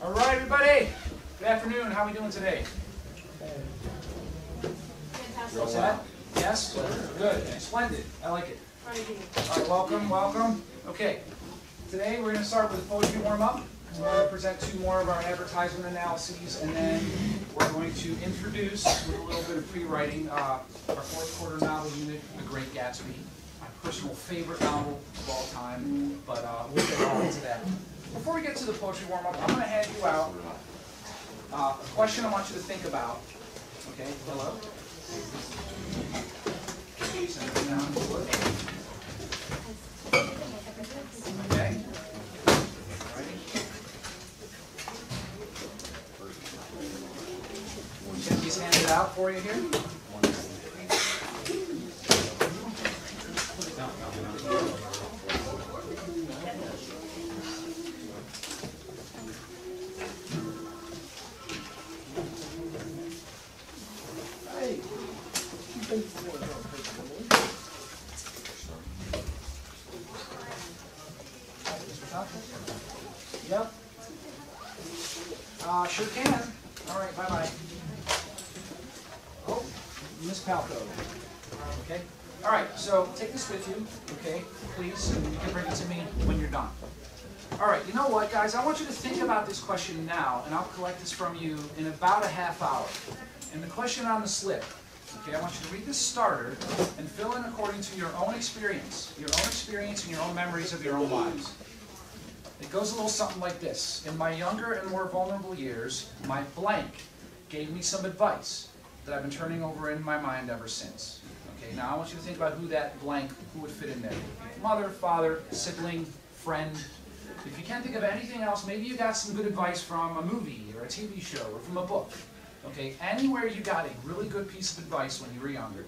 All right, everybody. Good afternoon. How are we doing today? That? Yes? Good. Splendid. I like it. All right, welcome, welcome. Okay. Today we're going to start with a poetry warm-up. We're going to present two more of our advertisement analyses, and then we're going to introduce, with a little bit of pre-writing, uh, our fourth quarter novel unit, The Great Gatsby. My personal favorite novel of all time, but uh, we'll get on into that. Before we get to the poetry warm-up, I'm going to hand you out uh, a question I want you to think about. Okay, hello? Okay? Get these handed out for you here. Yep. Uh, sure can. All right, bye-bye. Oh, Miss Palco. Okay. All right, so take this with you, okay, please, and you can bring it to me when you're done. All right, you know what, guys? I want you to think about this question now, and I'll collect this from you in about a half hour. And the question on the slip, okay, I want you to read this starter and fill in according to your own experience, your own experience and your own memories of your own lives. It goes a little something like this. In my younger and more vulnerable years, my blank gave me some advice that I've been turning over in my mind ever since. Okay, now I want you to think about who that blank, who would fit in there. Mother, father, sibling, friend. If you can't think of anything else, maybe you got some good advice from a movie or a TV show or from a book. Okay, anywhere you got a really good piece of advice when you were younger,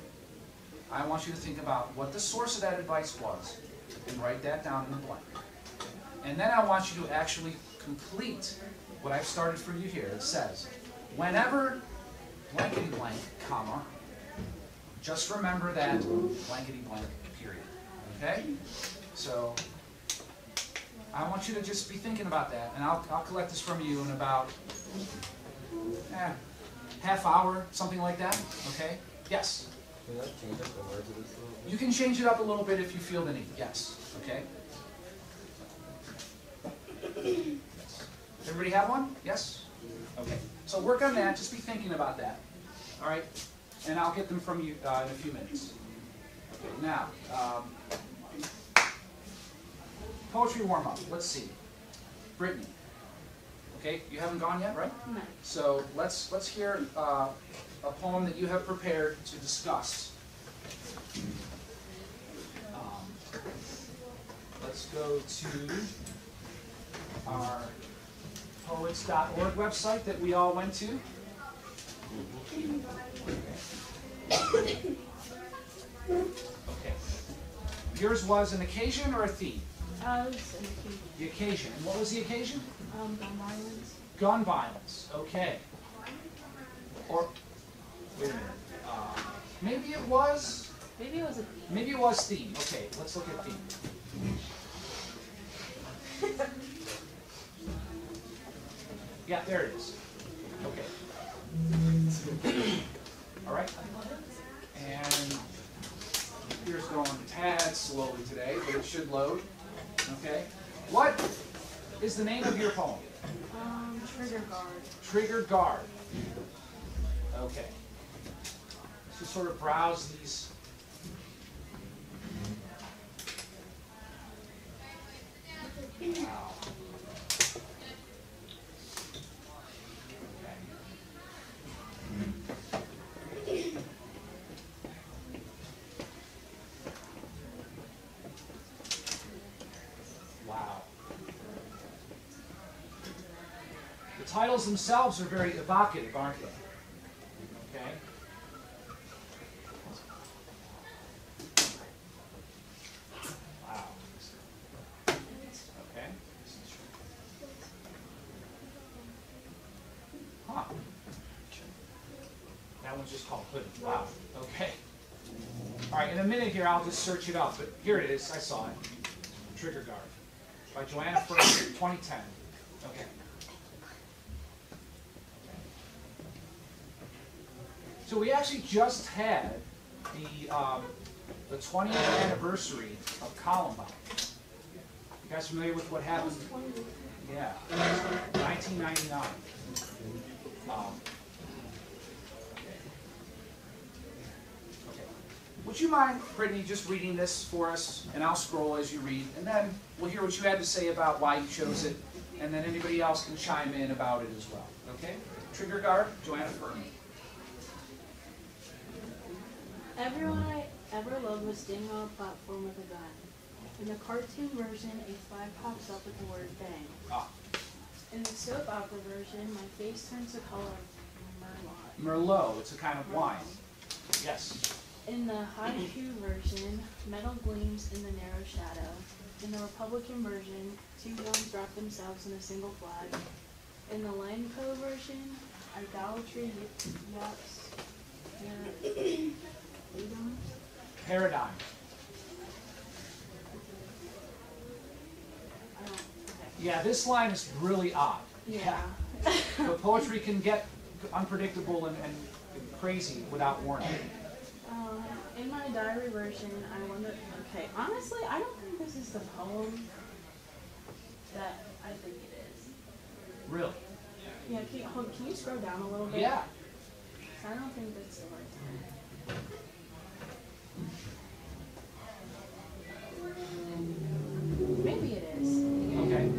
I want you to think about what the source of that advice was and write that down in the blank. And then I want you to actually complete what I've started for you here. It says, whenever blankety blank, comma, just remember that blankety blank, period. Okay? So, I want you to just be thinking about that, and I'll, I'll collect this from you in about eh, half hour, something like that. Okay? Yes? Can I change up the words of this little? You can change it up a little bit if you feel the need. Yes. Okay? Everybody have one? Yes? Okay. So work on that. Just be thinking about that. All right? And I'll get them from you uh, in a few minutes. Okay, now, um, poetry warm-up. Let's see. Brittany. Okay, you haven't gone yet, right? No. So let's let's hear uh, a poem that you have prepared to discuss. Um, let's go to our poets.org website that we all went to. Okay. Yours was an occasion or a theme? Uh, it was in The occasion. And what was the occasion? um, gun violence. Gun violence. Okay. Or wait a minute. Uh, maybe it was. Maybe it was a theme. Maybe it was theme. Okay, let's look at theme. Yeah, there it is. Okay. All right. And here's going a tad slowly today, but it should load. Okay. What is the name of your poem? Um, trigger guard. Trigger guard. Okay. So sort of browse these. Wow. Wow. The titles themselves are very evocative, aren't they? Okay. Wow. Okay. Huh. That one's just called Hoodie. Wow. Okay. All right, in a minute here, I'll just search it up, but here it is. I saw it. Trigger Guard by Joanna Fraser, 2010. Okay. So we actually just had the, um, the 20th anniversary of Columbine. You guys familiar with what happened? Yeah, 1999. Um. Would you mind, Brittany, just reading this for us, and I'll scroll as you read, and then we'll hear what you had to say about why you chose it, and then anybody else can chime in about it as well. Okay? Trigger guard, Joanna Fuhrman. Everyone I ever loved was standing on a platform with a gun. In the cartoon version, a flag pops up with the word bang. Ah, In the soap opera version, my face turns the color of merlot. Merlot, it's a kind of wine. Yes. In the haiku version, metal gleams in the narrow shadow. In the Republican version, two guns wrap themselves in a single flag. In the Langpo version, idolatry. Yeah. Paradigm. I don't. Okay. Yeah, this line is really odd. Yeah. But poetry can get unpredictable and, and crazy without warning. Um, in my diary version, I wonder. Okay, honestly, I don't think this is the poem that I think it is. Really? Yeah, can you, hold, can you scroll down a little bit? Yeah. I don't think that's the right one. Maybe it is. Okay.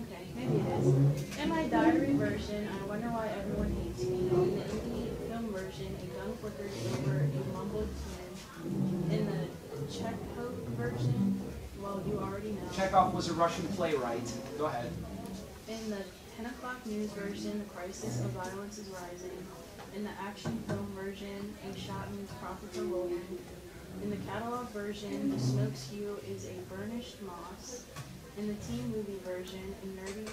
Okay, maybe it is. In my diary version, I wonder why everyone hates me. In the indie film version, a gun flickers over a mumbled tune. In the Chekhov version, well, you already know. Chekhov was a Russian playwright. Go ahead. In the 10 o'clock news version, the crisis of violence is rising. In the action film version, a shot means profits are rolling. In the catalog version, the smoke's hue is a burnished moss. In the teen movie version, a nerdy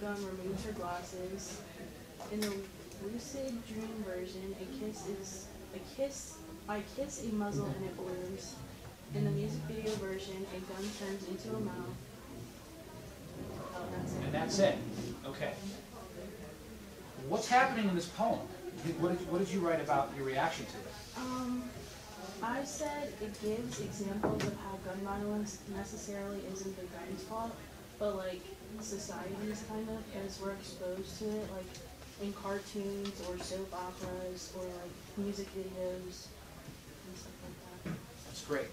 gun removes her glasses. In the lucid dream version, a kiss is a kiss. I kiss a muzzle and it balloons. In the music video version, a gun turns into a mouth. Oh, that's it. And that's it. Okay. What's happening in this poem? What did, what did you write about your reaction to it? Um, I said it gives examples of how gun violence necessarily isn't the gun's fault, but like society's kind of, as we're exposed to it, like in cartoons or soap operas or like music videos and stuff like that. That's great.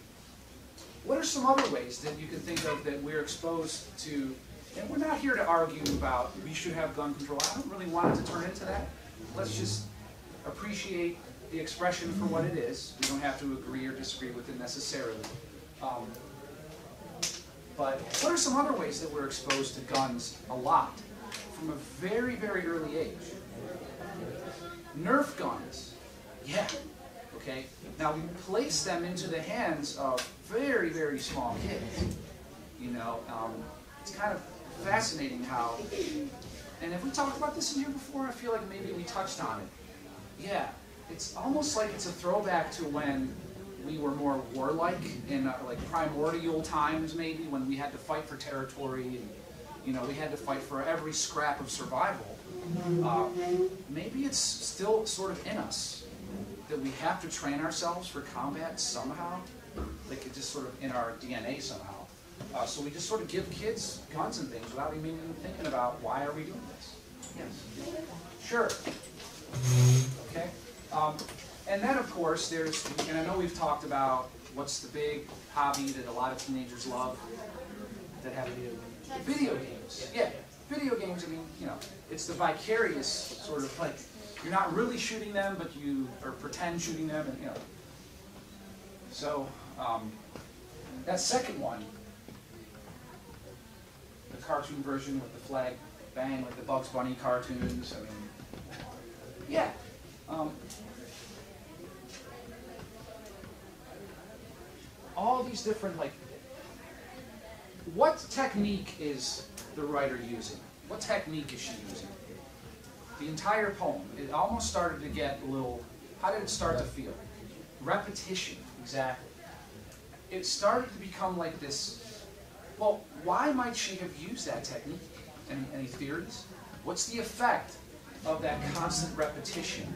What are some other ways that you can think of that we're exposed to? And we're not here to argue about we should have gun control. I don't really want it to turn into that. Let's just appreciate the expression for what it is. We don't have to agree or disagree with it necessarily. Um, but what are some other ways that we're exposed to guns a lot from a very, very early age? Nerf guns. Yeah. Okay. Now we place them into the hands of very, very small kids. You know, um, it's kind of fascinating how. And if we talked about this in here before, I feel like maybe we touched on it. Yeah, it's almost like it's a throwback to when we were more warlike in uh, like primordial times, maybe when we had to fight for territory and you know we had to fight for every scrap of survival. Uh, maybe it's still sort of in us that we have to train ourselves for combat somehow. Like it's just sort of in our DNA somehow. Uh, so we just sort of give kids guns and things without even thinking about why are we doing this. Yes. Sure. Okay. Um, and then of course there's, and I know we've talked about what's the big hobby that a lot of teenagers love that have video games. Yeah, video games. I mean, you know, it's the vicarious sort of like you're not really shooting them, but you or pretend shooting them, and you know. So um, that second one, the cartoon version with the flag bang, like the Bugs Bunny cartoons. I mean, yeah. Um, all these different like what technique is the writer using? What technique is she using? The entire poem it almost started to get a little how did it start to feel? Repetition exactly. It started to become like this well why might she have used that technique? Any, any theories? What's the effect of that constant repetition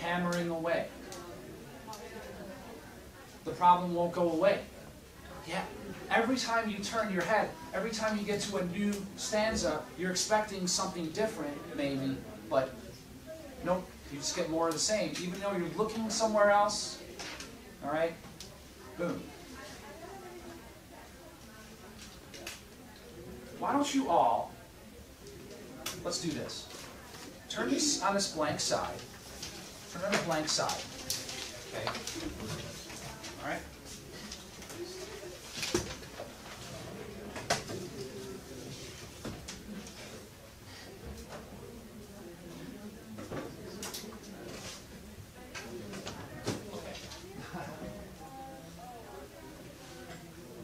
hammering away. The problem won't go away. Yeah. Every time you turn your head, every time you get to a new stanza, you're expecting something different, maybe, but nope, you just get more of the same. Even though you're looking somewhere else, all right? Boom. Why don't you all, let's do this. Turn this on this blank side. Turn on the blank side. Okay? All right?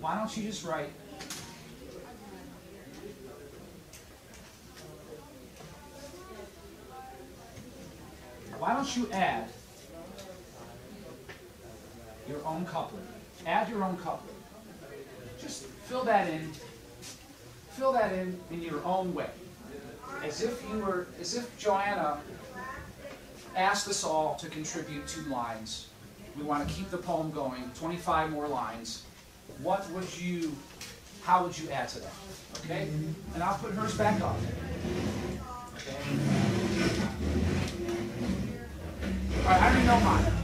Why don't you just write Why don't you add your own couplet? Add your own couplet. Just fill that in. Fill that in in your own way. As if you were, as if Joanna asked us all to contribute two lines. We want to keep the poem going, 25 more lines. What would you, how would you add to that? Okay? And I'll put hers back up. Okay? All right, I already know mine.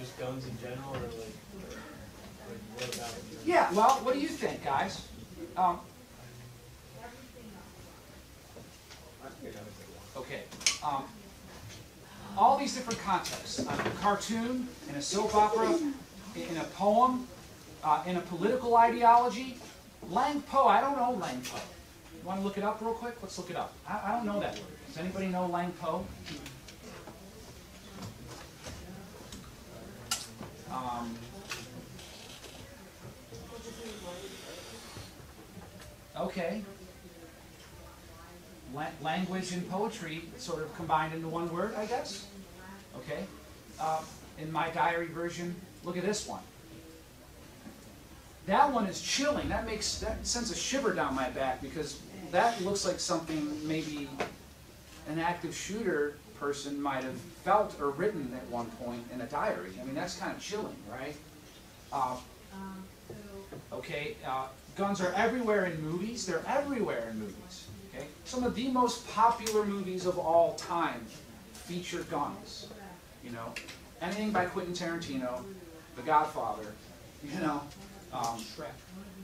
Just guns in general, or like, like what about? Yeah, well, what do you think, guys? Um, okay. Um, all these different contexts, a cartoon, and a soap opera, poem, uh, in a political ideology. Lang Po, I don't know Lang Po. You want to look it up real quick? Let's look it up. I, I don't know that word. Does anybody know Lang Po? Um, okay. La- language and poetry sort of combined into one word, I guess. Okay. Uh, in my diary version, look at this one. That one is chilling. That makes that sends a shiver down my back because that looks like something maybe an active shooter person might have felt or written at one point in a diary. I mean, that's kind of chilling, right? Uh, okay, uh, guns are everywhere in movies. They're everywhere in movies. Okay, some of the most popular movies of all time feature guns. You know, anything by Quentin Tarantino, The Godfather. You know, um, Shrek.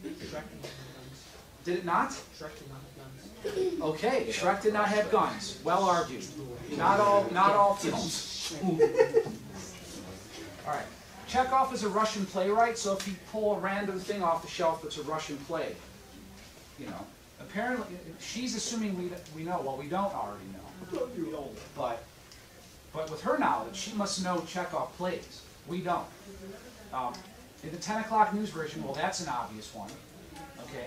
Shrek did not have guns. did it not? Shrek did not have guns. Okay, Shrek did not have guns. Well argued. Not all, not all films. All right. Chekhov is a Russian playwright, so if you pull a random thing off the shelf it's a Russian play, you know, apparently she's assuming we we know. Well, we don't already know, but but with her knowledge, she must know Chekhov plays. We don't. Um, the 10 o'clock news version, well, that's an obvious one. Okay.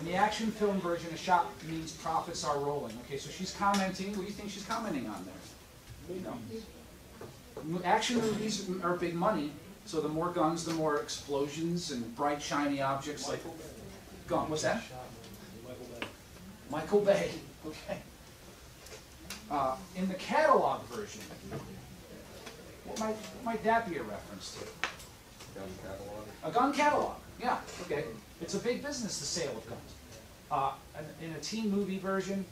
In the action film version, a shot means profits are rolling. Okay, so she's commenting. What do you think she's commenting on there? You know, action movies are big money, so the more guns, the more explosions and bright, shiny objects like gun. What's that? Michael Bay. Okay. Uh, in the catalog version, what might, what might that be a reference to? Gun catalog. A gun catalog, yeah, okay. It's a big business, the sale of guns. Uh, in, in a teen movie version,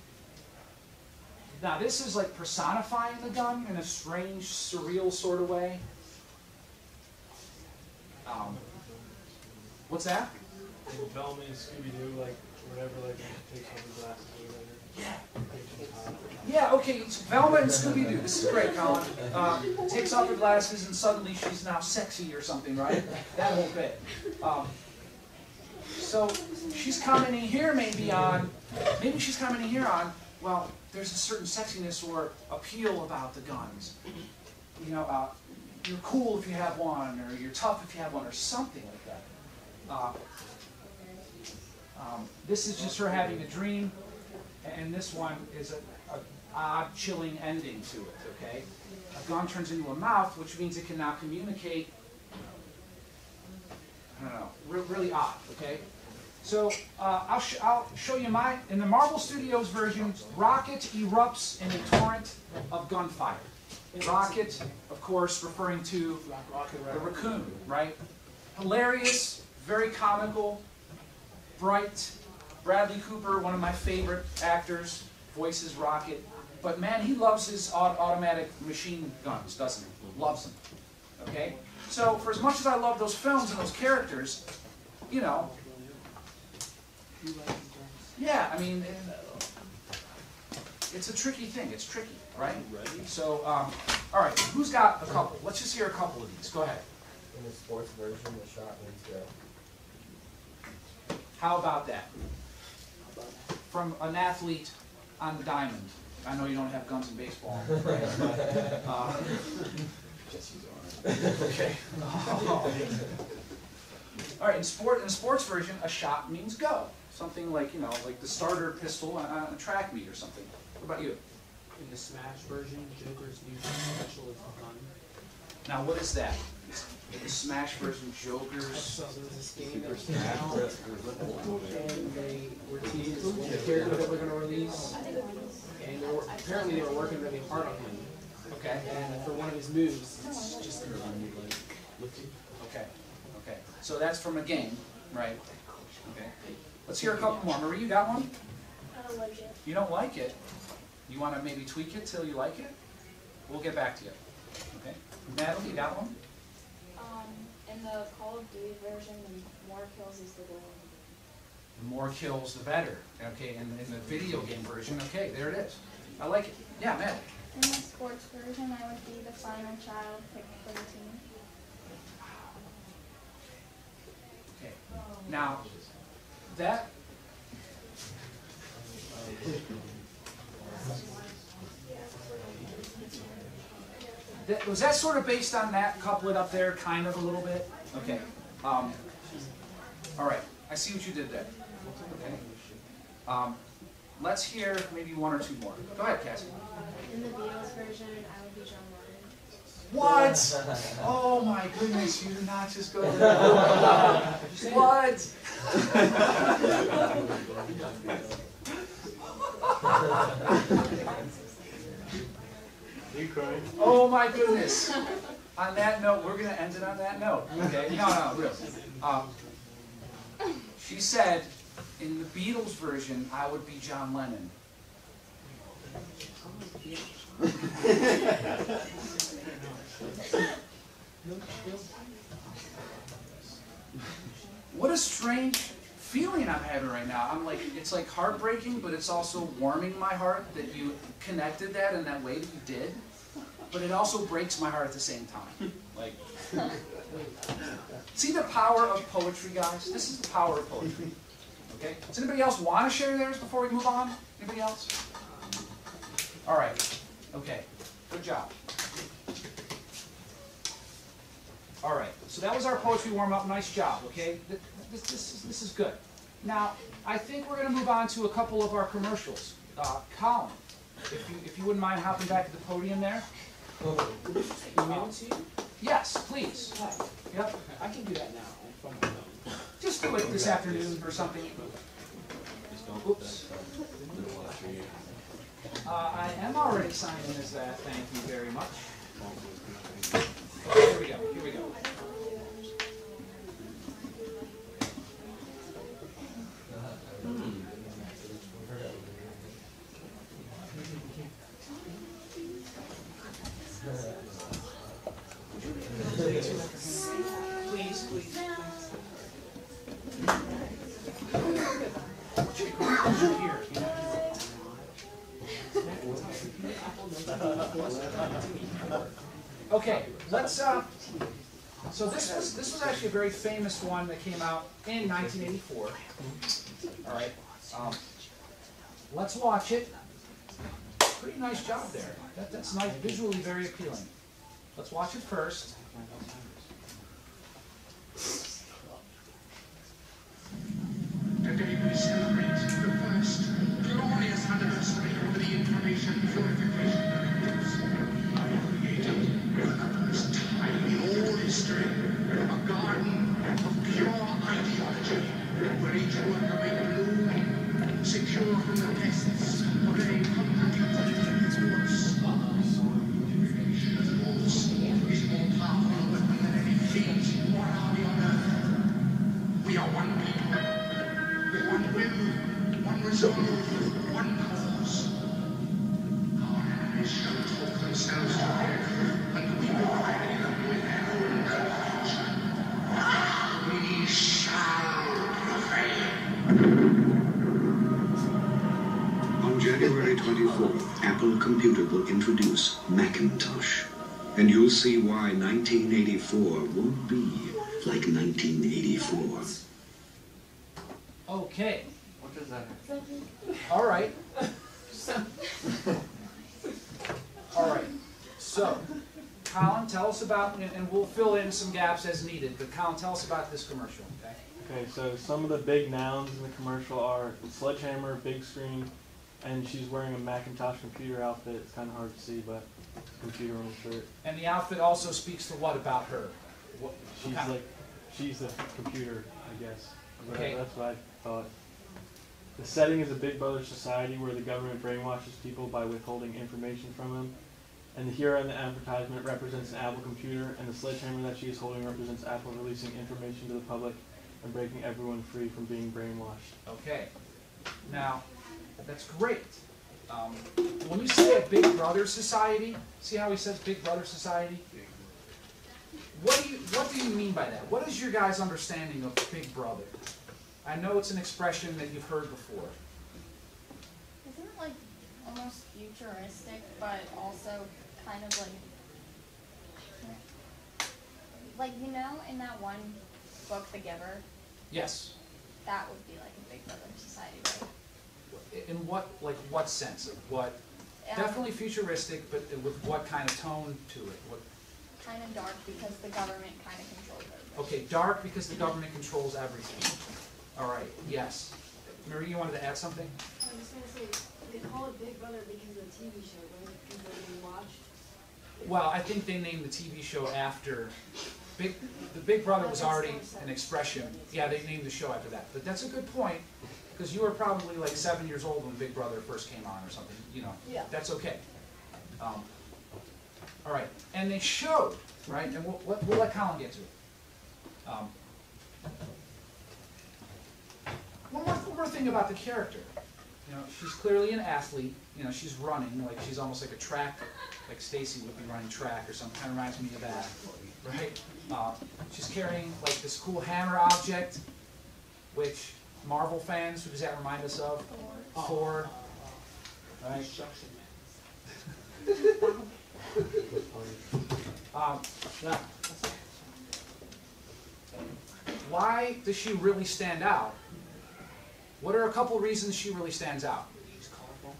now this is like personifying the gun in a strange, surreal sort of way. Um, what's that? Like Velma and Scooby Doo, like whatever, like takes off his glasses or whatever. Yeah. Yeah, okay, it's Velma and Scooby Doo. This is great, Colin. Uh, takes off her glasses and suddenly she's now sexy or something, right? That whole bit. Um, so she's commenting here maybe on, maybe she's commenting here on, well, there's a certain sexiness or appeal about the guns. You know, uh, you're cool if you have one, or you're tough if you have one, or something like that. Uh, um, this is just her having a dream, and this one is a odd, chilling ending to it. Okay, a gun turns into a mouth, which means it can now communicate. I don't know, re really odd. Okay, so uh, I'll, sh I'll show you my in the Marvel Studios version. Rocket erupts in a torrent of gunfire. Rocket, of course, referring to the raccoon, right? Hilarious, very comical, bright. Bradley Cooper, one of my favorite actors, voices Rocket. But man, he loves his automatic machine guns, doesn't he? Loves them. Okay? So, for as much as I love those films and those characters, you know, yeah, I mean, it's a tricky thing. It's tricky, right? So, um, all right, who's got a couple? Let's just hear a couple of these. Go ahead. In the sports version, the shot go. How about that? From an athlete on the diamond. I know you don't have guns in baseball. right, but, uh, okay. All right, in sport, in sports version, a shot means go. Something like, you know, like the starter pistol on on a track meet or something. What about you? In the Smash version, Joker's new special is a gun. Now, what is that? In the Smash version, Joker's. So there was this game that came out, and they were teasing the character that we're gonna release, and they were, apparently they were working really hard on him. Okay. And for one of his moves, it's just Okay. Okay. So that's from a game, right? Okay. Let's hear a couple more. Marie, you got one? I don't like it. You don't like it? You want to maybe tweak it till you like it? We'll get back to you. Okay. Natalie, you got one? Um, in the Call of Duty version, the more kills is the goal. The more kills, the better. Okay. And in the video game version, okay, there it is. I like it. Yeah, Natalie. In the sports version, I would be the final child picked for the team. Okay. Now, that. That, was that sort of based on that couplet up there, kind of a little bit? Okay. Um, all right. I see what you did there. Okay. Um, let's hear maybe one or two more. Go ahead, Cassie. In the Beatles version, I would be John Lennon. What? Oh my goodness, you did not just go there. What? You crying? Oh my goodness. On that note, we're going to end it on that note. Okay? No, no, really. Um, she said, in the Beatles version, I would be John Lennon. What a strange feeling I'm having right now. I'm like, it's like heartbreaking, but it's also warming my heart that you connected that in that way that you did. But it also breaks my heart at the same time. Like, see the power of poetry, guys? This is the power of poetry. Okay? Does anybody else want to share theirs before we move on? Anybody else? All right. Okay. Good job. All right. So that was our poetry warm up. Nice job. Okay. This, this, is, this is good. Now, I think we're going to move on to a couple of our commercials. Uh, Colin, if you, if you wouldn't mind hopping back to the podium there. Email it to you? Yes, please. Hi. Yep. I can do that now from my phone. Just do it this afternoon or something. Oops. Uh, I am already signed in as that, thank you very much. Here we go, here we go. Okay, let's, uh, so this was, this was actually a very famous one that came out in nineteen eighty-four. All right, um, let's watch it. Pretty nice job there. That, that's nice, visually very appealing. Let's watch it first. Today we celebrate the first glorious anniversary of the information purification directives. For the first history, a garden of pure ideology, where each worker may bloom, secure from the pests of you'll see why 1984 won't be like 1984. Okay, What does that mean? all right. All right, so, Colin, tell us about, and- and we'll fill in some gaps as needed, but Colin, tell us about this commercial, okay? Okay, so some of the big nouns in the commercial are sledgehammer, big screen, and she's wearing a Macintosh computer outfit. It's kind of hard to see, but it's a computer on the shirt. And the outfit also speaks to what about her? What, what She's of- like, she's the computer, I guess. Okay. That's what I thought. The setting is a Big Brother society where the government brainwashes people by withholding information from them. And the hero in the advertisement represents an Apple computer, and the sledgehammer that she is holding represents Apple releasing information to the public and breaking everyone free from being brainwashed. Okay, now, that's great. Um, when you say a Big Brother society, see how he says Big Brother society? What do you, what do you mean by that? What is your guys' understanding of Big Brother? I know it's an expression that you've heard before. Isn't it like almost futuristic, but also kind of like, like you know, in that one book, The Giver, Yes. that would be like a Big Brother? In what, like, what sense? Of what? Um, Definitely futuristic, but with what kind of tone to it? What, Kind of dark because the government kind of controls everything. okay, dark because the government controls everything. All right, yes. Marie, you wanted to add something? I was gonna say, they call it Big Brother because of the TV show, right? Because they watched. Well, I think they named the TV show after, Big, the Big Brother was already an expression. Yeah, they named the show after that. But that's a good point, because you were probably like seven years old when Big Brother first came on or something, you know. Yeah. That's okay. Um, All right, and they showed, right, and we'll, we'll- we'll let Colin get to it. Um, One more, one more thing about the character. You know, she's clearly an athlete, you know, she's running, like she's almost like a track, like Stacy would be running track or something, kind of reminds me of that, right? Uh, she's carrying like this cool hammer object, which Marvel fans, who does that remind us of? Thor. Right? Um, now, why does she really stand out? What are a couple reasons she really stands out? She's colorful.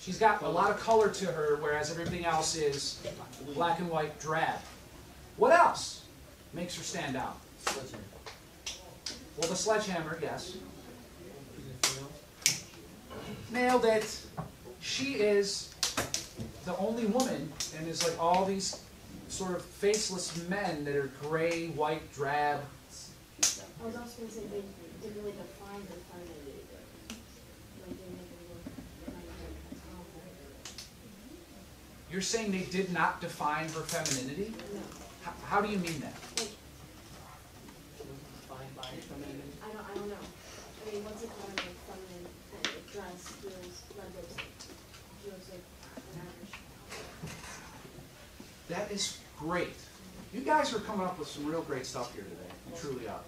She's got a lot of color to her, whereas everything else is black and white drab. What else makes her stand out? Sledgehammer. Well, the sledgehammer, yes. She's a. Nailed it. She is the only woman, and there's like all these sort of faceless men that are gray, white, drab. I was also gonna say, they didn't really define her femininity. Like, they make her look kind of powerful. You're saying they did not define her femininity? No, How, how do you mean that? like, She was defined by femininity. I don't, I don't know. I mean, what's it called, like, feminine, kind of dress, heels, red lipstick. She looks like an average. That is great. You guys are coming up with some real great stuff here today. You truly are.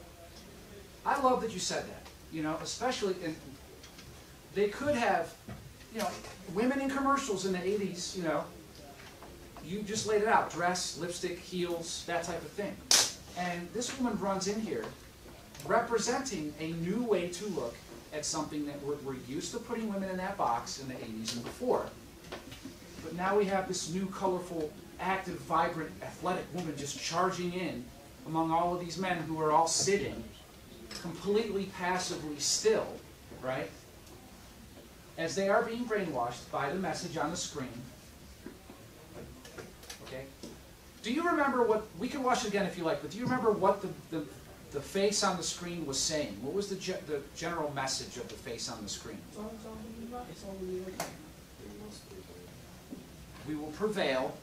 I love that you said that. You know, especially in, they could have, you know, women in commercials in the 80s, you know, you just laid it out, dress, lipstick, heels, that type of thing. And this woman runs in here representing a new way to look at something that we're, we're used to putting women in that box in the 80s and before. But now we have this new, colorful, active, vibrant, athletic woman just charging in among all of these men who are all sitting completely passively still, right? As they are being brainwashed by the message on the screen. Okay? Do you remember what, we can watch it again if you like, but do you remember what the, the, the face on the screen was saying? What was the, ge- the general message of the face on the screen? We will prevail.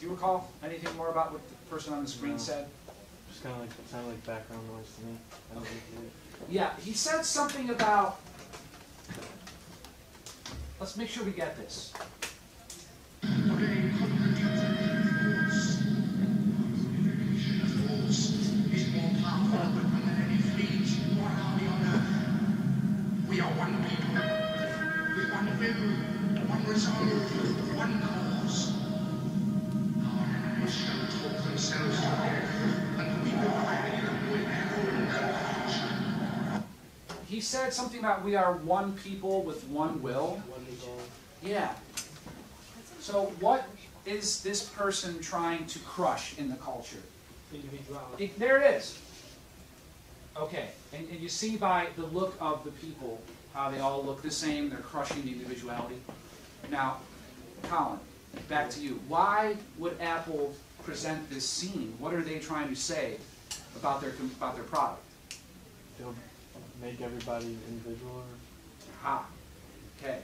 Do you recall anything more about what the person on the screen No. said? Just kind of like sounded like background noise to me. I don't think it- Yeah, he said something about. Let's make sure we get this. We are one people, with one will, one resolve, one He said something about we are one people with one will. One goal. Yeah. So what is this person trying to crush in the culture? Individuality. It- there it is. Okay, and, and you see by the look of the people how they all look the same. They're crushing the individuality. Now, Colin, back to you. Why would Apple present this scene? What are they trying to say about their about their product? They'll make everybody individual or Ah, okay.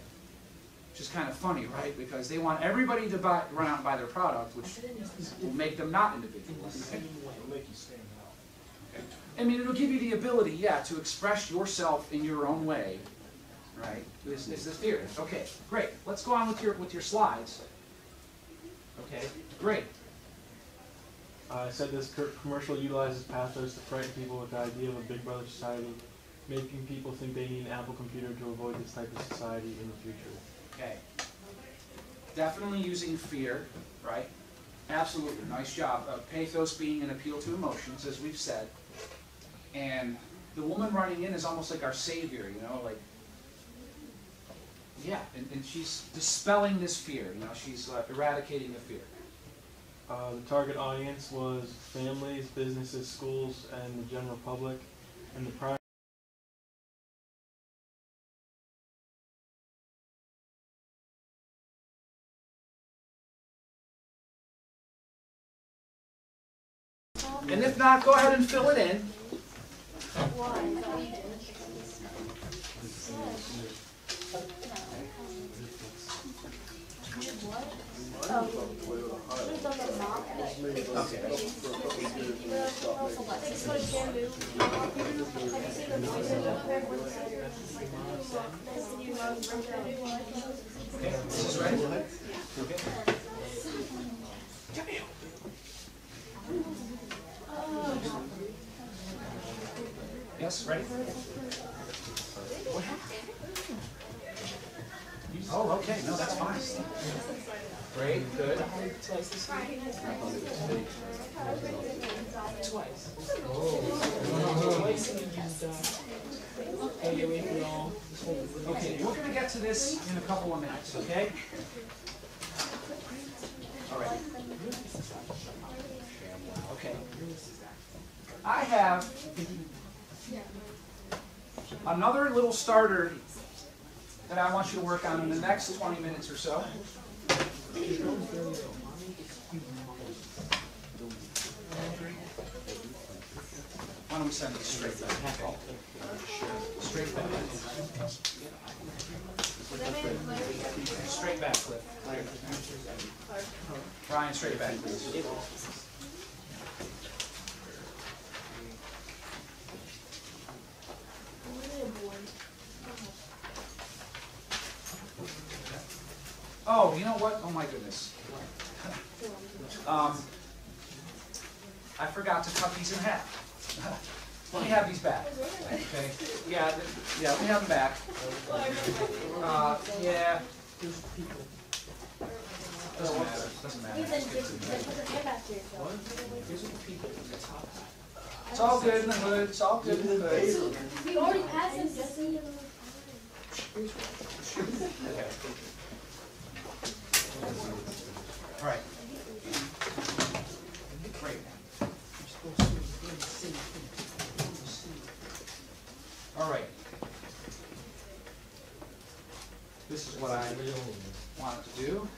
Which is kind of funny, right? Because they want everybody to buy, run out and buy their product, which will make them not individuals. Okay. Okay. I mean, it'll give you the ability, yeah, to express yourself in your own way, right? Is, is the theory. Okay, great. Let's go on with your with your slides. Okay, great. Uh, I said this commercial utilizes pathos to frighten people with the idea of a Big Brother society, making people think they need an Apple computer to avoid this type of society in the future. Okay. Definitely using fear, right? Absolutely, nice job. Uh, pathos being an appeal to emotions, as we've said. And the woman running in is almost like our savior, you know, like, yeah, and, and she's dispelling this fear, you know, she's uh, eradicating the fear. Uh, the target audience was families, businesses, schools, and the general public. And the primary And if not, go ahead and fill it in. Okay, this is ready? Okay. Yes, ready? Oh, okay, no, that's fine. Great, good. Twice. twice. Okay, we're gonna get to this in a couple of minutes, okay? All right. Okay. I have another little starter that I want you to work on in the next 20 minutes or so. Why don't we send it straight back? Straight back. Straight back, Cliff. Ryan, straight back, please. Oh, you know what? Oh my goodness. Um, I forgot to cut these in half. Let me have these back. Okay. Yeah, yeah, let me have them back. Uh, yeah, There's people. Doesn't matter, doesn't matter. It's all good in the hood, it's all good in the hood. We already passed just need to. All right. Great. All right. This is what I wanted to do.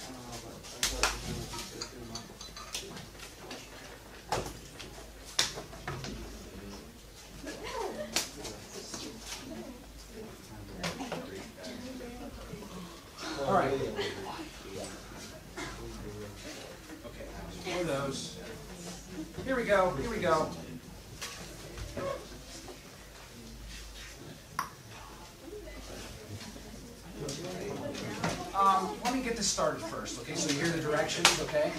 All right. Okay, for those. Here we go, here we go. Um, let me get this started first, okay? So you hear the directions, okay?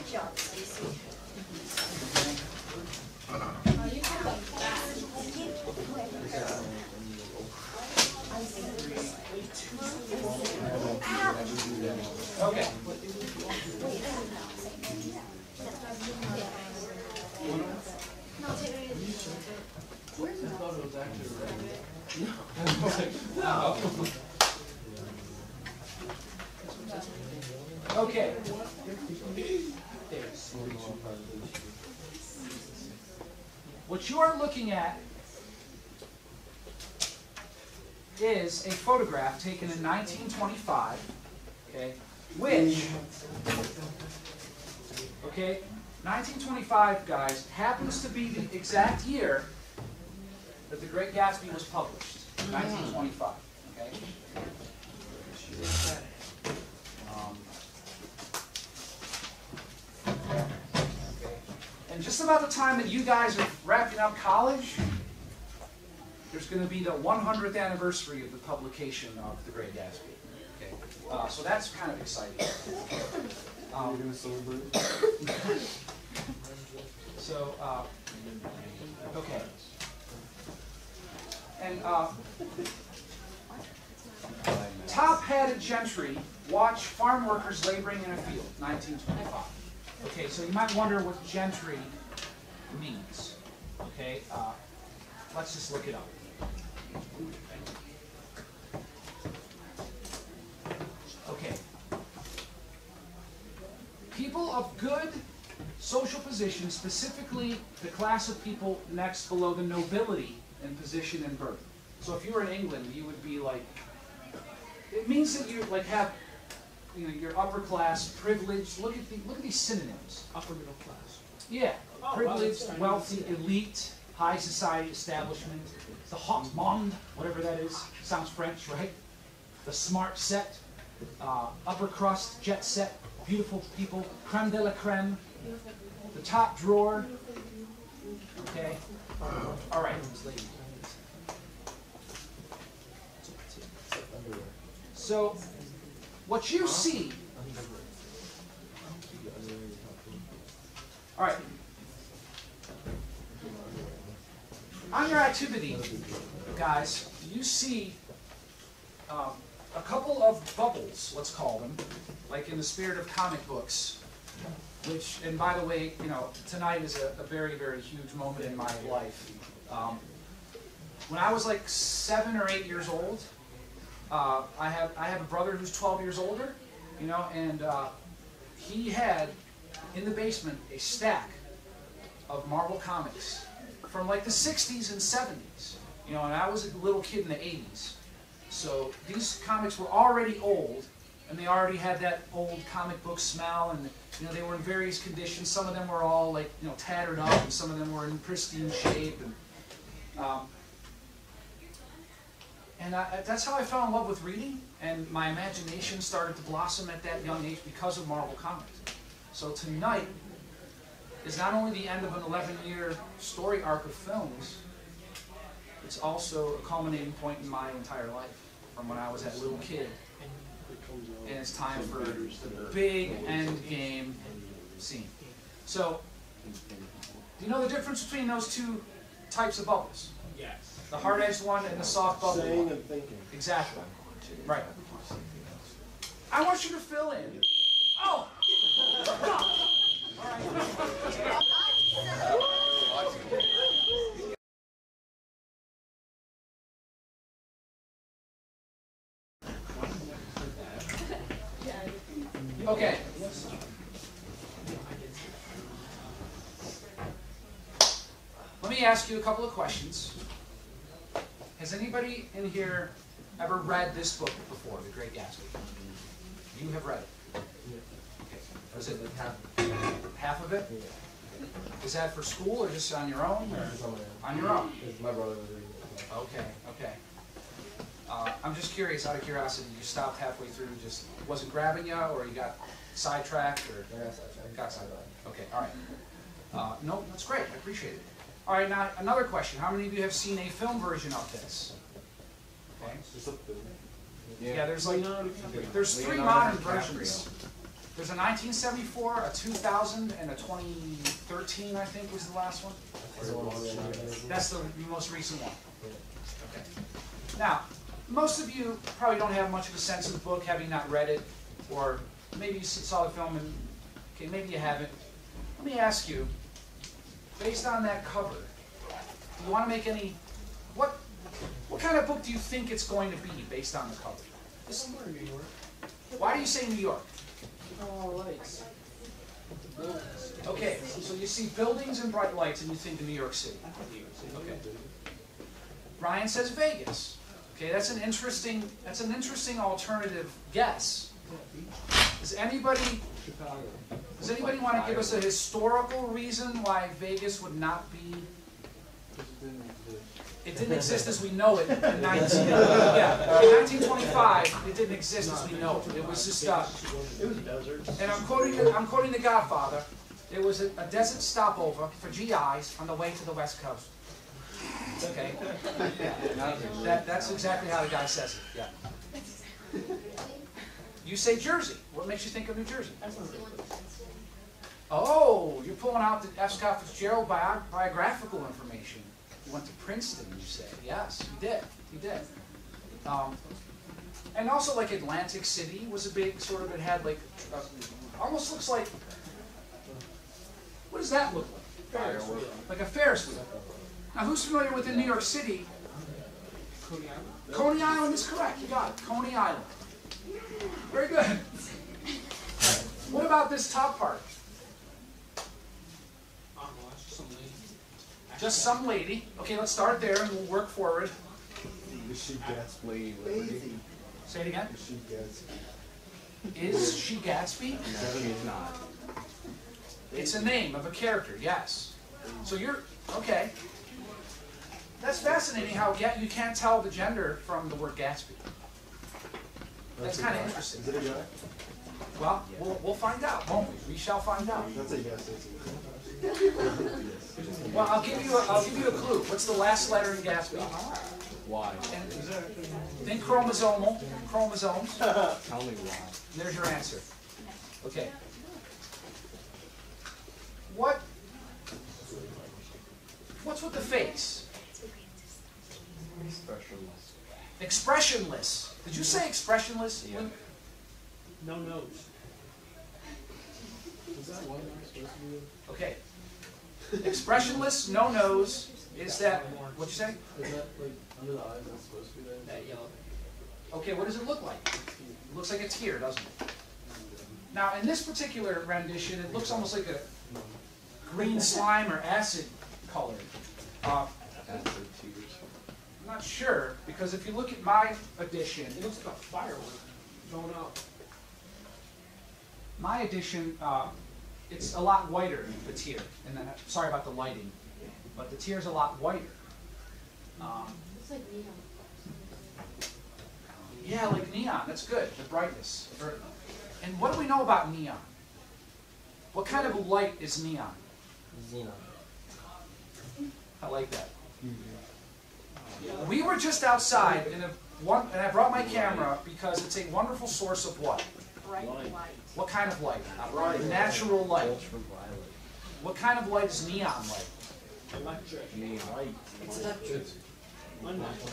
Okay. Okay. What you are looking at is a taken in 1925, okay, which, okay, 1925, guys, happens to be the exact year that The Great Gatsby was published, 1925, okay? Um, And just about the time that you guys are wrapping up college, going to be the 100th anniversary of the publication of The Great Gatsby. Okay, uh, so that's kind of exciting. Um, You're gonna celebrate? so, uh, okay. And uh, top-hatted gentry watch farm workers laboring in a field, 1925. Okay, so you might wonder what gentry means. Okay, uh, let's just look it up. Okay. People of good social position, specifically the class of people next below the nobility in position and birth. So if you were in England, you would be like, it means that you like have, you know, your upper class, privileged. Look at the look at these synonyms. Upper middle class. Yeah, Oh, privileged, wealthy, elite, high society establishment. The haut monde, whatever that is, sounds French, right? The smart set, uh, upper crust, jet set, beautiful people, creme de la creme, the top drawer. Okay, all right. So, what you see. All right. On your activity, guys, you see um, a couple of bubbles, let's call them, like in the spirit of comic books. Which, and by the way, you know, tonight is a, a very, very huge moment in my life. Um, when I was like seven or eight years old, uh, I have I have a brother who's 12 years older, you know, and uh, he had in the basement a stack of Marvel comics from like the 60s and 70s, you know, and I was a little kid in the 80s. So these comics were already old, and they already had that old comic book smell, and you know they were in various conditions. Some of them were all like you know tattered up, and some of them were in pristine shape, and um, and I, that's how I fell in love with reading, and my imagination started to blossom at that young age because of Marvel Comics. So tonight is not only the end of an 11-year story arc of films, it's also a culminating point in my entire life, from when I was that little kid. And it's time for the big end game scene. So, do you know the difference between those two types of bubbles? Yes. The hard-edged one and the soft bubble Saying one. and thinking. Exactly. Right. I want you to fill in. Oh! Okay. Let me ask you a couple of questions. Has anybody in here ever read this book before, The Great Gatsby? You have read it. Was it half of it? Is that for school or just on your own? or-. On your own? My brother was reading it. Okay, okay. Uh, I'm just curious, out of curiosity, you stopped halfway through, just wasn't grabbing you, or you got sidetracked, or? I got sidetracked. Got sidetracked. Okay, all right. Uh, no, that's great, I appreciate it. All right, now, another question. How many of you have seen a film version of this? Okay. Yeah, there's like, there's three modern versions. There's a 1974, a 2000, and a 2013, I think was the last one. That's the one on the other. That's the most recent one. Okay. Now, most of you probably don't have much of a sense of the book, having not read it, or maybe you saw the film and, okay, maybe you haven't. Let me ask you, based on that cover, do you want to make any, what, what kind of book do you think it's going to be based on the cover? Somewhere in New York. Why do you say New York? Lights. Okay, so you see buildings and bright lights and you think of New York City. Okay. Ryan says Vegas. Okay, that's an interesting, that's an interesting alternative guess. Does anybody, does anybody want to give us a historical reason why Vegas would not be? It didn't exist as we know it in 19, yeah, in 1925. It didn't exist as we know it. It was just uh, It was a desert. and I'm quoting, the- I'm quoting The Godfather. It was a, a desert stopover for GIs on the way to the West Coast. Okay? Yeah. That, that's exactly how the guy says it, yeah. You say Jersey. What makes you think of New Jersey? Oh, you're pulling out the F. Scott Fitzgerald bio- biographical information. You went to Princeton, you say. Yes, you did. You did. Um, and also, like Atlantic City was a big sort of. It had like, uh, almost looks like. What does that look like? Ferris wheel. Like a Ferris wheel. Now, who's familiar with in New York City? Coney Island. Coney Island is correct. You got it. Coney Island. Very good. What about this top part? Uh, well, that's just some lady. Just some lady. Okay, let's start there and we'll work forward. Is she Gatsby Liberty. Say it again. The Sheep Gatsby. Is she Gatsby? No, it's not. It's a name of a character, yes. So you're, okay. That's fascinating how Ga- you can't tell the gender from the word Gatsby. That's kind of interesting. Is it a guy? Well, we'll, we'll find out, won't we? We shall find out. That's a yes. That's a Well, I'll give you, a, I'll give you a clue. What's the last letter in Gatsby? Why? And think chromosomal, chromosomes. Tell me why. There's your answer. Okay. What? What's with the face? Specialist. Expressionless. Did you say expressionless? Yeah. No nose. Is that one I'm supposed to be? Okay. Expressionless, no nose. Is that what you say? Is that like under the eyes? That's supposed to be there. That yellow. Okay, what does it look like? It looks like a tear, doesn't it? Now, in this particular rendition, it looks almost like a green slime or acid color. Uh, I'm not sure, because if you look at my edition, It looks like a firework going out. my edition, uh, it's a lot whiter, the tear. And then, sorry about the lighting, but the tear's a lot whiter. Um, like. Yeah, like neon. That's good. The brightness. And what do we know about neon? What kind of light is neon? Xenon. I like that. We were just outside, and a, one, and I brought my camera because it's a wonderful source of what? Bright light. What kind of light? Natural light. What kind of light is neon light? Electric. Neon. Light. It's electric. Unnatural.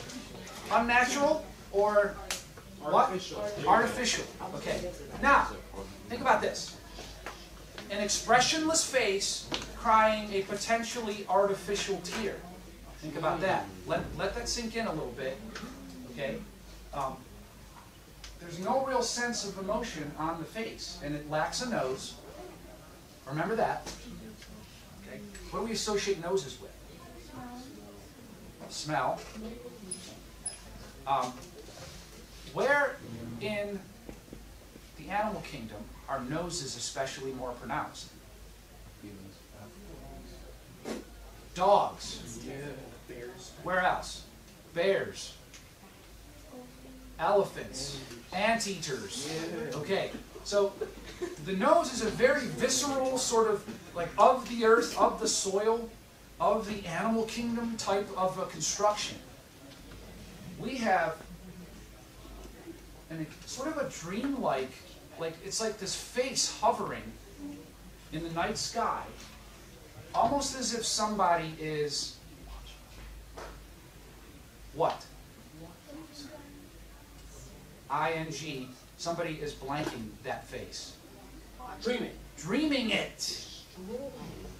Unnatural or What? Artificial. Artificial. Okay. Now, think about this. An expressionless face crying a potentially artificial tear. Think about that. Let, let that sink in a little bit. Okay? Um, there's no real sense of emotion on the face, and it lacks a nose. Remember that. Okay? What do we associate noses with? Smell. Um, where in the animal kingdom are noses especially more pronounced? Dogs. Yeah, bears. Where else? Bears. Elephants. Anteaters. Okay, so the nose is a very visceral sort of like of the earth, of the soil, of the animal kingdom type of a construction. We have an, sort of a dreamlike, like it's like this face hovering in the night sky, almost as if somebody is what? Ing. Somebody is blanking that face. Dreaming. Dreaming it.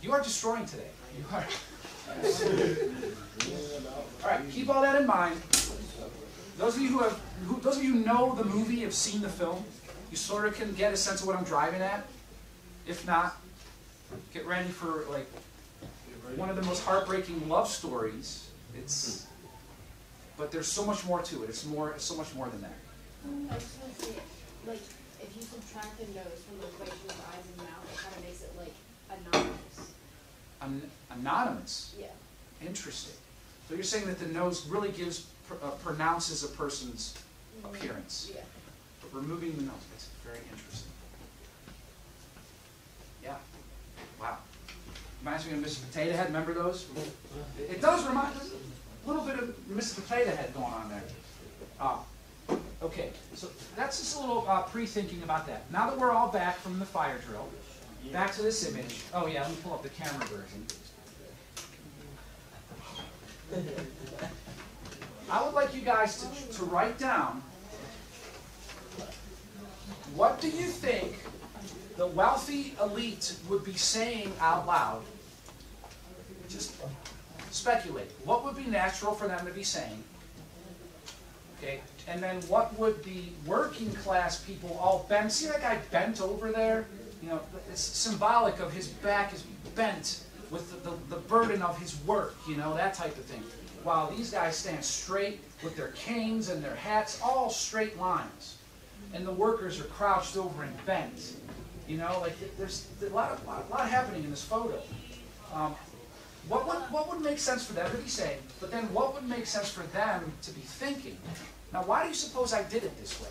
You are destroying today. You are. all right, keep all that in mind. Those of you who have, who, those of you who know the movie, have seen the film, you sort of can get a sense of what I'm driving at. If not, get ready for like one of the most heartbreaking love stories. It's, but there's so much more to it. It's more, it's so much more than that. I just say, like, if you subtract the nose from the equation of eyes and mouth, it kind of makes it like anonymous. An- anonymous. Yeah. Interesting. So you're saying that the nose really gives, pr- uh, pronounces a person's appearance. Yeah. But removing the nose, that's very interesting. Yeah. Wow. Reminds me of Mr. Potato Head. Remember those? It, does remind a little bit of Mr. Potato Head going on there. Uh, okay, so that's just a little uh, pre-thinking about that. Now that we're all back from the fire drill, back to this image. Oh yeah, let me pull up the camera version. I would like you guys to, to write down what do you think the wealthy elite would be saying out loud? Just speculate. What would be natural for them to be saying? Okay, and then what would the working class people all bent? See that guy bent over there? You know, it's symbolic of his back is bent with the, the, the burden of his work, you know, that type of thing. While these guys stand straight with their canes and their hats, all straight lines. And the workers are crouched over and bent. You know, like there's a lot, of, lot, lot happening in this photo. Um, what would, what would make sense for them to be saying, but then what would make sense for them to be thinking? Now, why do you suppose I did it this way?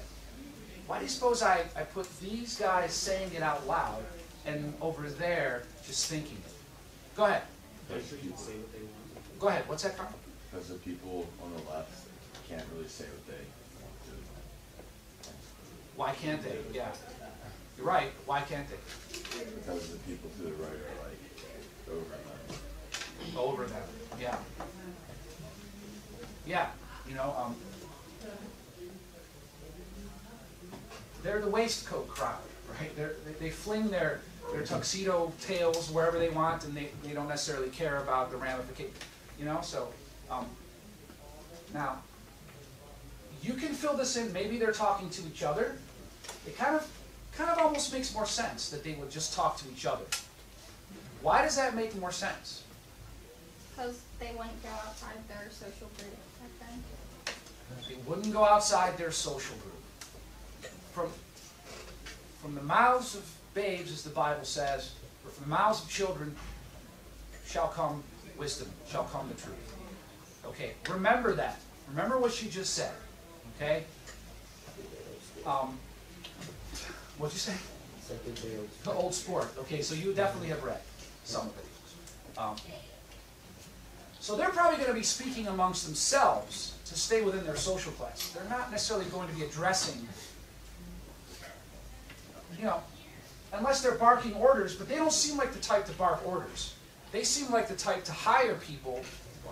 Why do you suppose I, I put these guys saying it out loud and over there just thinking it? Go ahead. Make sure you say what they want. Go ahead. What's that, Carl? Because the people on the left can't really say what they want to. Do. Why can't they? Yeah. You're right. Why can't they? Because the people to the right are like over them. Over them. Yeah. Yeah. You know, um, they're the waistcoat crowd, right? They're, they, they fling their, their tuxedo tails wherever they want, and they, they don't necessarily care about the ramifications. You know, so um, now you can fill this in. Maybe they're talking to each other. It kind of kind of almost makes more sense that they would just talk to each other. Why does that make more sense? Because they wouldn't go outside their social group back then. They wouldn't go outside their social group. From, from the mouths of babes, as the Bible says, or from the mouths of children shall come wisdom, shall come the truth. Okay, remember that. Remember what she just said. Okay? Um, what'd you say? The old sport. Okay, so you definitely have read some of it. Um, so they're probably going to be speaking amongst themselves to stay within their social class. They're not necessarily going to be addressing, you know, unless they're barking orders, but they don't seem like the type to bark orders. They seem like the type to hire people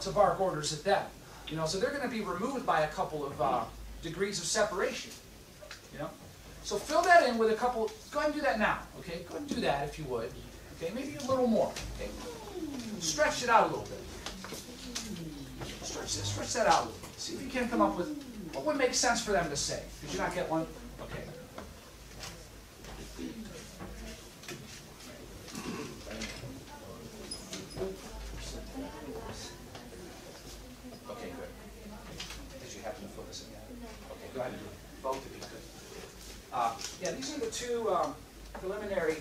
to bark orders at them. You know, so they're going to be removed by a couple of uh, degrees of separation. You know? So fill that in with a couple, go ahead and do that now, okay? Go ahead and do that if you would. Okay, maybe a little more. Okay? Stretch it out a little bit. Stretch, stretch that out a little. See if you can come up with what would make sense for them to say. Did you not get one? Okay. Okay, good. Did you happen to fill this in yet? Okay, go ahead and do it. Both of you could. Uh, yeah, these are the two um, preliminary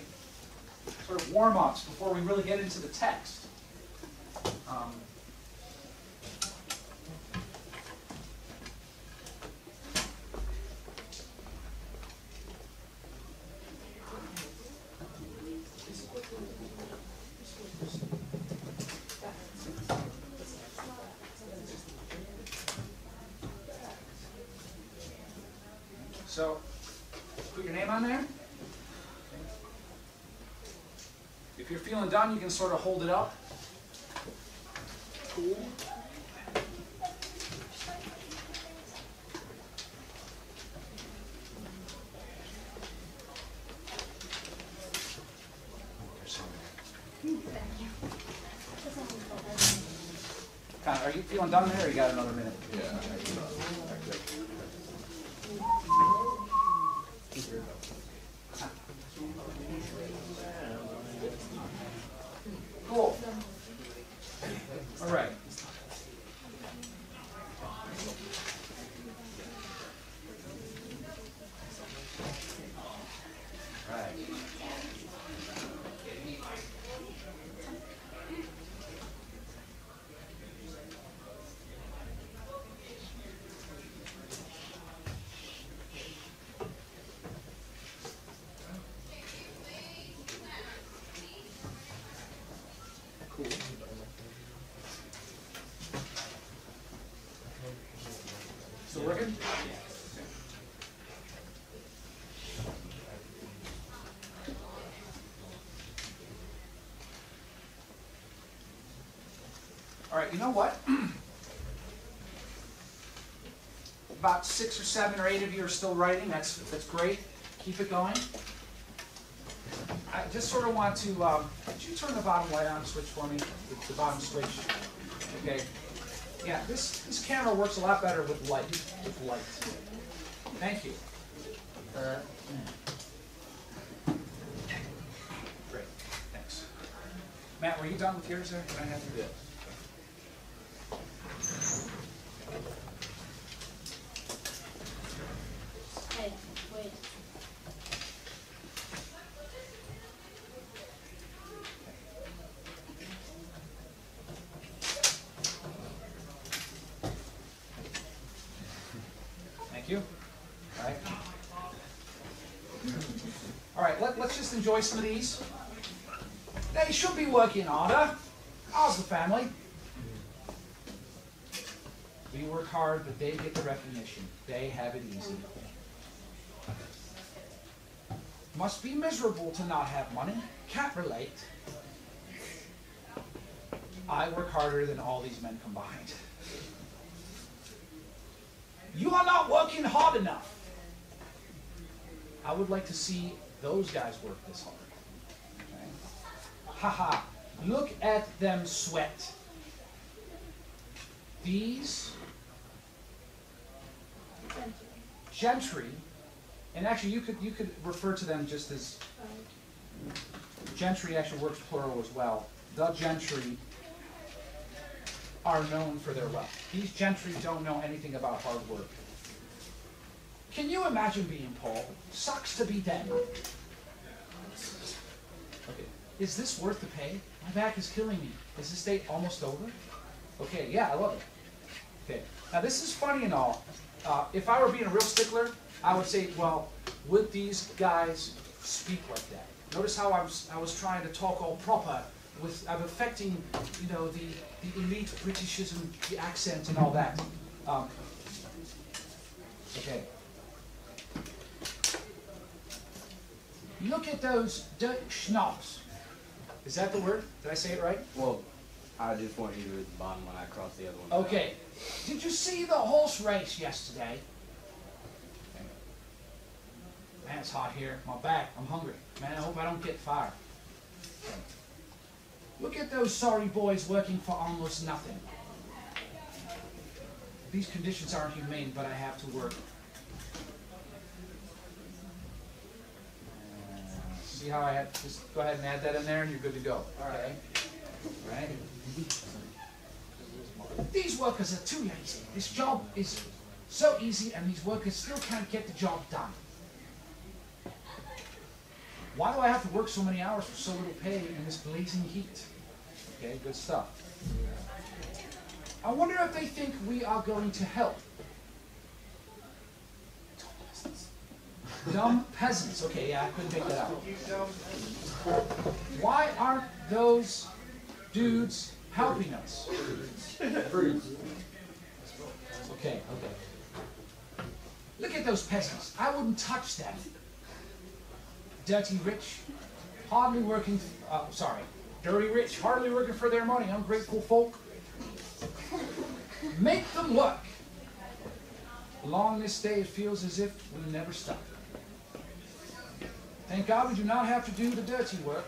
sort of warm-ups before we really get into the text. Um, So, put your name on there. If you're feeling done, you can sort of hold it up. Cool. Are you feeling done there, or you got another minute? Yeah. Cool. All right. Right. Cool. Still working? All right, you know what? About six or seven or eight of you are still writing. That's that's great. Keep it going. I just sort of want to. Um, could you turn the bottom light on switch for me? The, the bottom switch. Okay. Yeah, this this camera works a lot better with light. With light. Thank you. Uh, Great. Thanks. Matt, were you done with yours there? Can I have your? Hey, wait. Thank you. All right. All right, let, let's just enjoy some of these. They should be working harder. How's the family? We work hard, but they get the recognition. They have it easy. Must be miserable to not have money. Can't relate. I work harder than all these men combined. You are not working hard enough. I would like to see those guys work this hard. Okay? Haha, look at them sweat. These gentry, and actually you could you could refer to them just as gentry actually works plural as well. The gentry are known for their wealth. These gentry don't know anything about hard work. Can you imagine being Paul? Sucks to be them. Okay, is this worth the pay? My back is killing me. Is this date almost over? Okay, yeah, I love it. Okay, now this is funny and all. Uh, if I were being a real stickler, I would say, well, would these guys speak like that? Notice how I was, I was trying to talk all proper with, I'm affecting, you know, the, the elite Britishism, the accent and all that. Um, okay. Look at those Dutch schnapps. Is that the word? Did I say it right? Well, I just want you to read the bottom when I cross the other one. Okay. Did you see the horse race yesterday? Man, it's hot here. My back, I'm hungry. Man, I hope I don't get fired. Look at those sorry boys working for almost nothing. These conditions aren't humane, but I have to work. See how I had, just go ahead and add that in there and you're good to go, okay? Right? These workers are too lazy. This job is so easy and these workers still can't get the job done. Why do I have to work so many hours for so little pay in this blazing heat? Okay, good stuff. I wonder if they think we are going to help. Dumb peasants. Okay, yeah, I couldn't make that out. Why aren't those dudes helping us? Okay, okay. Look at those peasants. I wouldn't touch them. Dirty rich, hardly working, uh, sorry, dirty rich, hardly working for their money, ungrateful folk. Make them work. Along this day, it feels as if we never stop. Thank God we do not have to do the dirty work.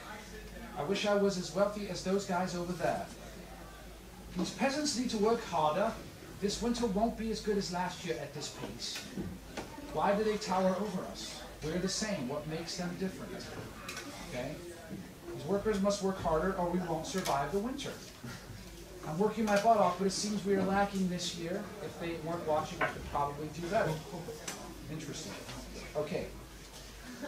I wish I was as wealthy as those guys over there. These peasants need to work harder. This winter won't be as good as last year at this pace. Why do they tower over us? We're the same. What makes them different? Okay? These workers must work harder or we won't survive the winter. I'm working my butt off, but it seems we are lacking this year. If they weren't watching, I could probably do better. Interesting. Okay.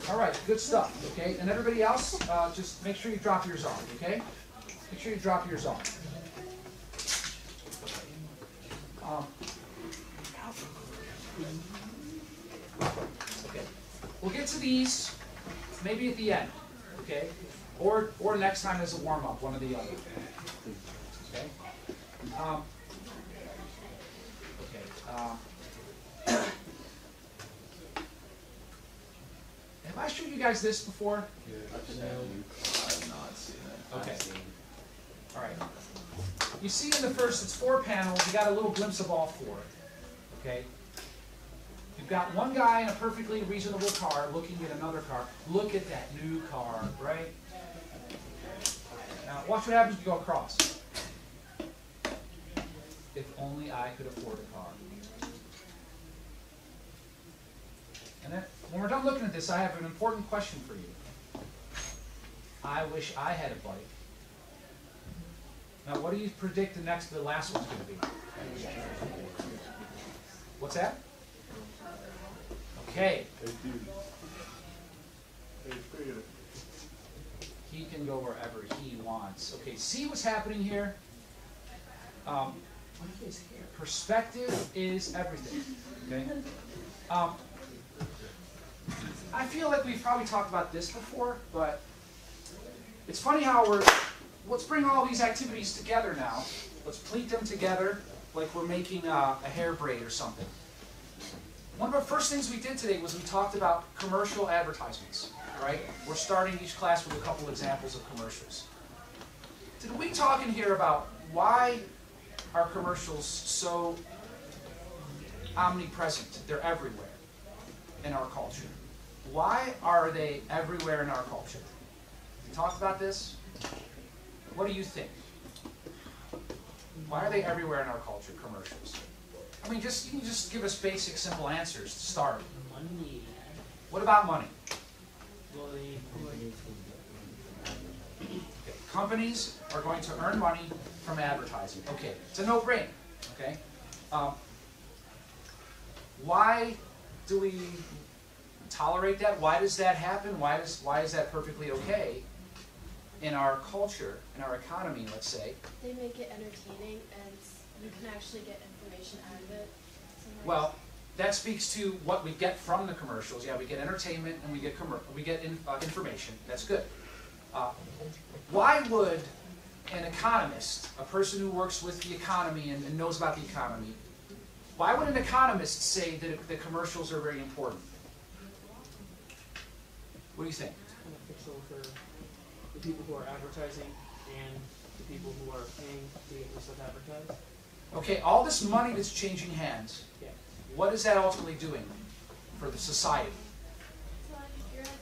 All right, good stuff. Okay, and everybody else, uh, just make sure you drop yours off. Okay, make sure you drop yours off. Um, okay, we'll get to these maybe at the end. Okay, or or next time as a warm up, one or the other. Okay. Um, okay. Um, have I showed you guys this before? I've not seen it. Okay. All right. You see in the first, it's four panels. You got a little glimpse of all four. Okay. You've got one guy in a perfectly reasonable car looking at another car. Look at that new car, right? Now, watch what happens if you go across. If only I could afford a car. And then, when we're done looking at this, I have an important question for you. I wish I had a bike. Now, what do you predict the next, the last one's going to be? What's that? Okay. He can go wherever he wants. Okay, see what's happening here? Um, perspective is everything. Okay. Um, I feel like we've probably talked about this before, but it's funny how we're, let's bring all these activities together now. Let's pleat them together like we're making a, a hair braid or something. One of the first things we did today was we talked about commercial advertisements, right? We're starting each class with a couple examples of commercials. Did we talk in here about why are commercials so omnipresent? They're everywhere in our culture. Why are they everywhere in our culture? We talked about this. What do you think? Why are they everywhere in our culture, commercials? I mean, just you can just give us basic, simple answers to start. Money. What about money? Okay, Companies are going to earn money from advertising. Okay, it's a no-brainer. Okay, um, why do we tolerate that? Why does that happen? Why does why is that perfectly okay in our culture, in our economy, let's say? They make it entertaining and you can actually get information out of it. sometimes. Well, that speaks to what we get from the commercials. Yeah, we get entertainment and we get commer- we get in, uh, information. That's good. Uh, why would an economist, a person who works with the economy and, and knows about the economy, why would an economist say that the commercials are very important? What do you think? kind of fix over the people who are advertising and the people who are paying to get this stuff advertised. Okay, all this money that's changing hands, Yeah. what is that ultimately doing for the society?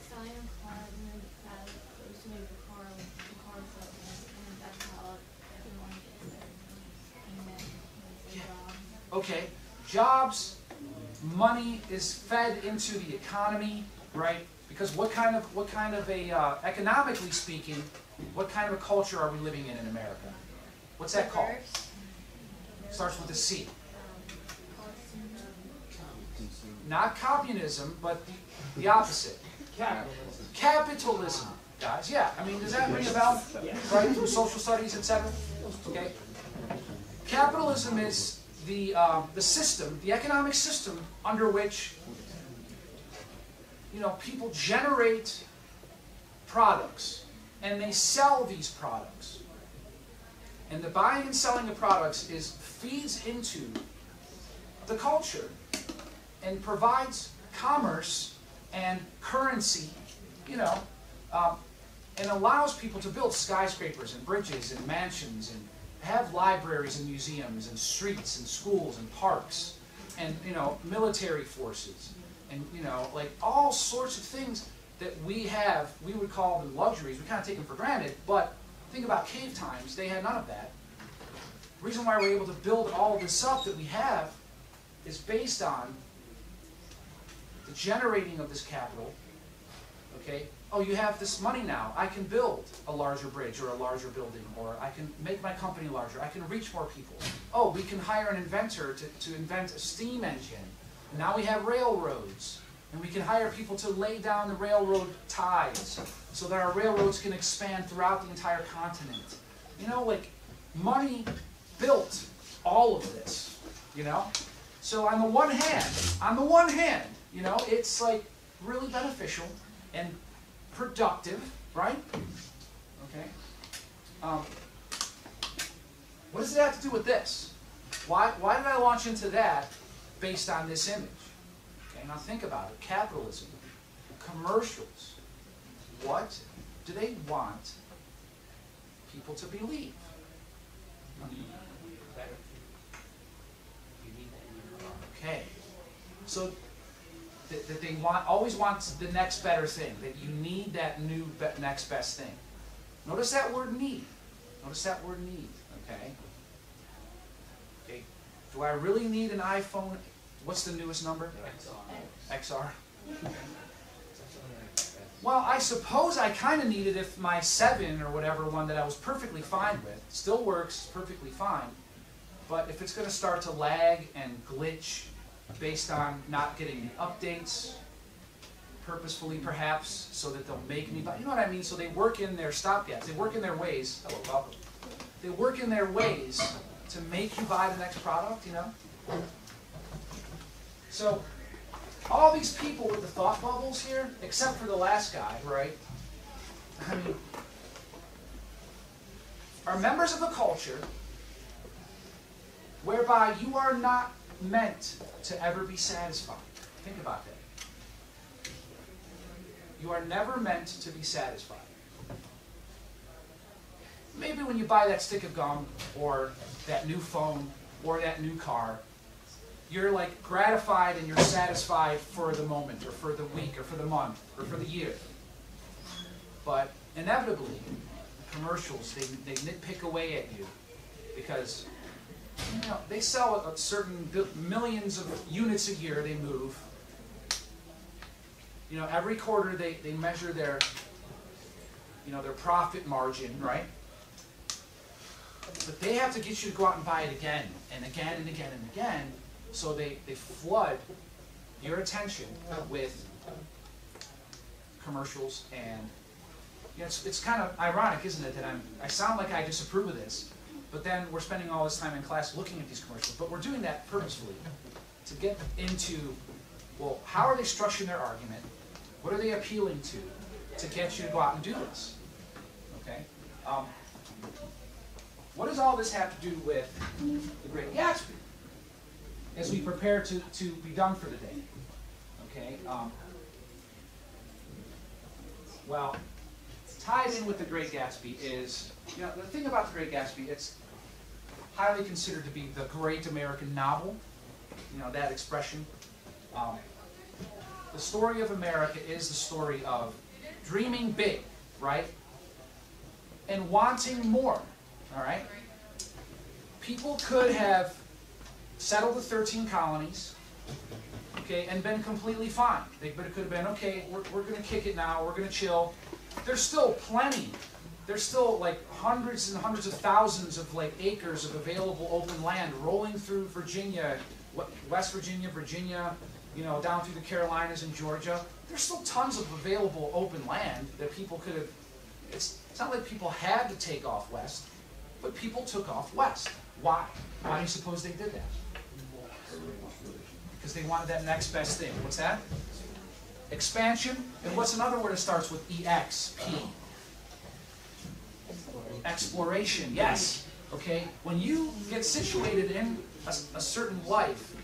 selling uh, a car and then that goes to maybe the car, the car salesman, and that's how everyone gets their payment, their job. Okay, jobs, money is fed into the economy, right? Because what kind of what kind of a uh, economically speaking, what kind of a culture are we living in in America? What's that called? Starts with a C. Not communism, but the, the opposite. Capitalism. Capitalism, guys. Yeah, I mean, does that ring a bell? Right, through social studies, etc. Okay. Capitalism is the uh, the system, the economic system under which you know people generate products and they sell these products. And the buying and selling of products is feeds into the culture and provides commerce and currency, you know, um, and allows people to build skyscrapers and bridges and mansions and have libraries and museums and streets and schools and parks and you know military forces and you know like all sorts of things that we have we would call them luxuries. We kind of take them for granted but think about cave times. They had none of that. The reason why we're able to build all of this up that we have is based on the generating of this capital okay oh you have this money now. I can build a larger bridge or a larger building or i can make my company larger. I can reach more people. Oh we can hire an inventor to, to invent a steam engine. Now we have railroads and we can hire people to lay down the railroad ties so that our railroads can expand throughout the entire continent. You know like money built all of this you know? So on the one hand on the one hand you know it's like really beneficial and productive, right? Okay. Um, what does it have to do with this? Why, why did I launch into that based on this image? Okay, now think about it. Capitalism, commercials. What do they want people to believe? Okay. So that, that they want always want the next better thing that you need that new be, next best thing. Notice that word need. Notice that word need okay? Okay do i really need an iPhone? What's the newest number? Xr well i suppose i kind of need it if my 7 or whatever one that i was perfectly fine with still works perfectly fine. But if it's going to start to lag and glitch based on not getting the updates purposefully perhaps so that they'll make me buy you know what I mean? So they work in their stopgaps they work in their ways. Hello welcome they work in their ways to make you buy the next product you know? So all these people with the thought bubbles here except for the last guy right? I mean are members of a culture whereby you are not meant to ever be satisfied. Think about that. You are never meant to be satisfied. Maybe when you buy that stick of gum or that new phone or that new car, you're like gratified and you're satisfied for the moment or for the week or for the month or for the year. But inevitably, commercials, they, they nitpick away at you because you know, they sell a certain millions of units a year they move. You know, every quarter they, they measure their, you know, their profit margin, right? But they have to get you to go out and buy it again and again and again and again. So they, they flood your attention with commercials and you know, it's, it's kind of ironic, isn't it, that I'm, I sound like I disapprove of this, but then we're spending all this time in class looking at these commercials. But we're doing that purposefully to get into, well, how are they structuring their argument? What are they appealing to to get you to go out and do this? Okay? Um, what does all this have to do with the Great Gatsby as we prepare to, to be done for the day? Okay? Um, well, tied in with the Great Gatsby is, you know, the thing about the Great Gatsby, it's highly considered to be the great American novel. You know, that expression. Um, the story of America is the story of dreaming big, right? And wanting more, all right? People could have settled the 13 colonies, okay, and been completely fine. They but it could have been, okay, we're, we're going to kick it now, we're going to chill. There's still plenty. There's still like hundreds and hundreds of thousands of like acres of available open land rolling through Virginia, West Virginia, Virginia, you know, down through the Carolinas and Georgia. There's still tons of available open land that people could have. It's, it's not like people had to take off west, but people took off west. Why? Why do you suppose they did that? Because they wanted that next best thing. What's that? Expansion. And what's another word that starts with EX? Exploration. Yes. Okay. When you get situated in a, a certain life,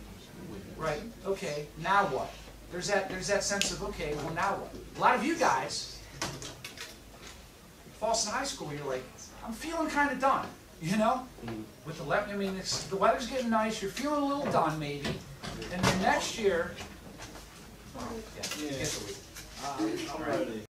right? Okay. Now what? There's that. There's that sense of okay. Well, now what? A lot of you guys, Fallston High School, you're like, I'm feeling kind of done. You know, mm-hmm. with the left. I mean, it's the weather's getting nice. You're feeling a little done, maybe. And then next year, yeah, you get